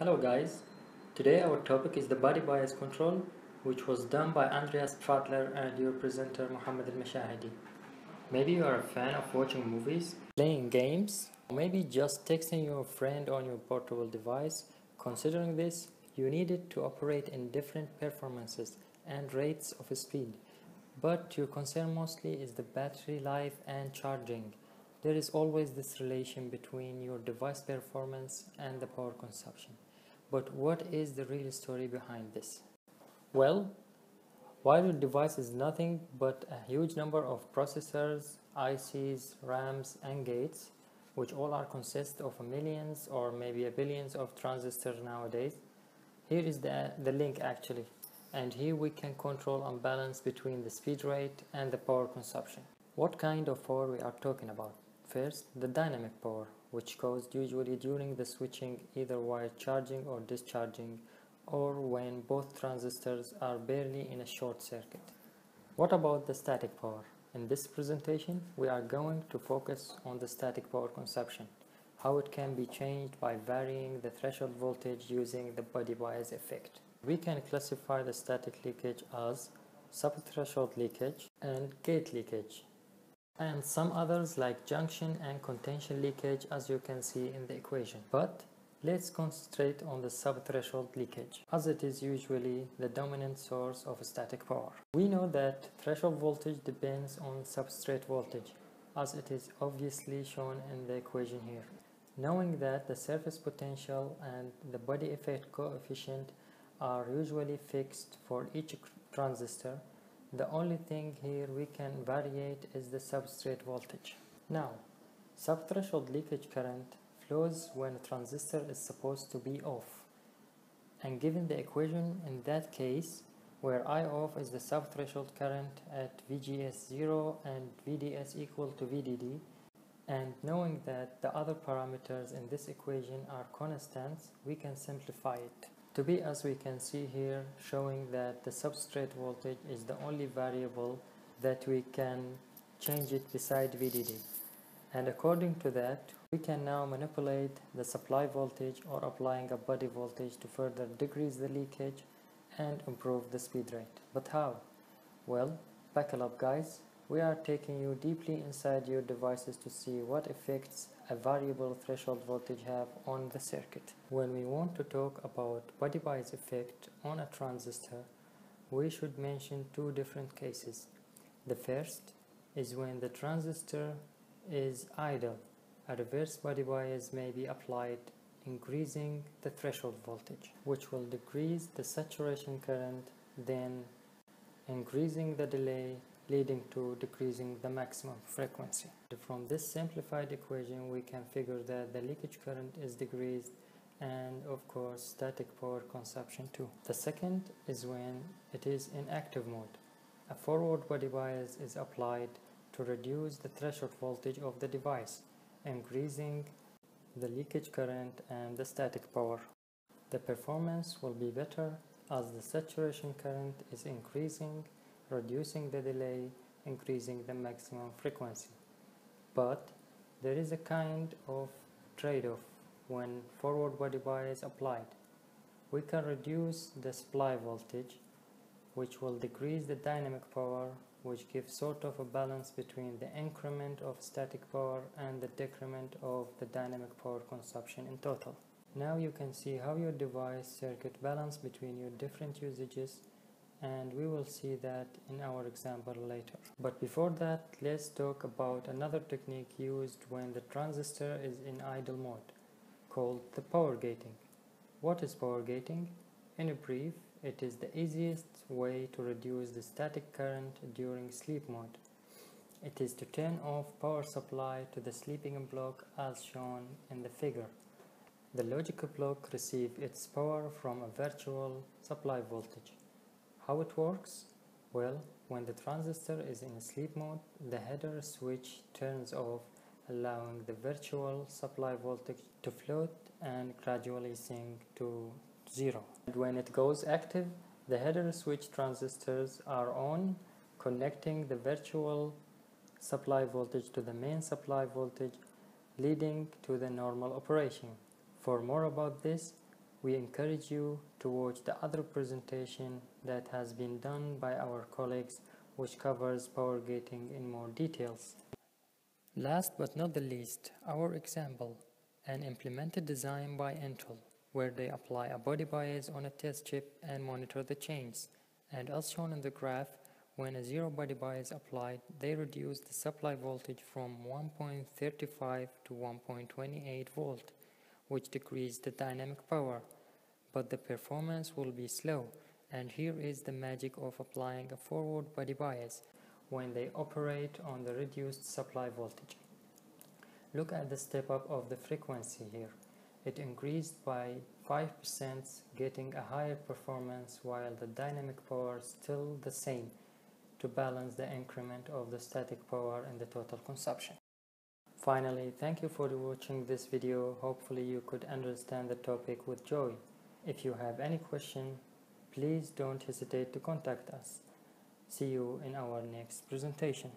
Hello guys, today our topic is the body bias control which was done by Andreas Pfadler and your presenter Mohammed Al-Mashahidi. Maybe you are a fan of watching movies, playing games, or maybe just texting your friend on your portable device. Considering this, you need it to operate in different performances and rates of speed. But your concern mostly is the battery life and charging. There is always this relation between your device performance and the power consumption. But what is the real story behind this? Well, while device is nothing but a huge number of processors, ICs, RAMs, and gates, which all are consist of millions or maybe a billions of transistors nowadays, here is the, the link actually. And here we can control and balance between the speed rate and the power consumption. What kind of power we are talking about? First, the dynamic power, which caused usually during the switching either while charging or discharging or when both transistors are barely in a short circuit. What about the static power? In this presentation, we are going to focus on the static power consumption, how it can be changed by varying the threshold voltage using the body bias effect. We can classify the static leakage as subthreshold leakage and gate leakage and some others like junction and contention leakage as you can see in the equation. But let's concentrate on the subthreshold leakage as it is usually the dominant source of static power. We know that threshold voltage depends on substrate voltage as it is obviously shown in the equation here. Knowing that the surface potential and the body effect coefficient are usually fixed for each transistor the only thing here we can variate is the substrate voltage. Now, subthreshold leakage current flows when a transistor is supposed to be off. And given the equation in that case, where I off is the subthreshold current at VGS0 and VDS equal to VDD, and knowing that the other parameters in this equation are constants, we can simplify it to be as we can see here showing that the substrate voltage is the only variable that we can change it beside VDD and according to that we can now manipulate the supply voltage or applying a body voltage to further decrease the leakage and improve the speed rate. But how? Well buckle up guys we are taking you deeply inside your devices to see what effects a variable threshold voltage have on the circuit. When we want to talk about body bias effect on a transistor, we should mention two different cases. The first is when the transistor is idle. A reverse body bias may be applied increasing the threshold voltage, which will decrease the saturation current, then increasing the delay leading to decreasing the maximum frequency. From this simplified equation we can figure that the leakage current is decreased and of course static power consumption too. The second is when it is in active mode. A forward body bias is applied to reduce the threshold voltage of the device, increasing the leakage current and the static power. The performance will be better as the saturation current is increasing reducing the delay, increasing the maximum frequency. But there is a kind of trade-off when forward body bias is applied. We can reduce the supply voltage, which will decrease the dynamic power, which gives sort of a balance between the increment of static power and the decrement of the dynamic power consumption in total. Now you can see how your device circuit balance between your different usages and we will see that in our example later. But before that, let's talk about another technique used when the transistor is in idle mode, called the power gating. What is power gating? In a brief, it is the easiest way to reduce the static current during sleep mode. It is to turn off power supply to the sleeping block as shown in the figure. The logic block receives its power from a virtual supply voltage. How it works? Well, when the transistor is in sleep mode, the header switch turns off, allowing the virtual supply voltage to float and gradually sink to zero. And when it goes active, the header switch transistors are on, connecting the virtual supply voltage to the main supply voltage, leading to the normal operation. For more about this, we encourage you to watch the other presentation that has been done by our colleagues which covers power gating in more details. Last but not the least, our example, an implemented design by Intel, where they apply a body bias on a test chip and monitor the change. And as shown in the graph, when a zero body bias applied, they reduce the supply voltage from 1.35 to 1.28 volt, which decreased the dynamic power. But the performance will be slow, and here is the magic of applying a forward body bias when they operate on the reduced supply voltage. Look at the step up of the frequency here. It increased by 5% getting a higher performance while the dynamic power still the same to balance the increment of the static power and the total consumption. Finally, thank you for watching this video. Hopefully you could understand the topic with joy. If you have any question, please don't hesitate to contact us. See you in our next presentation.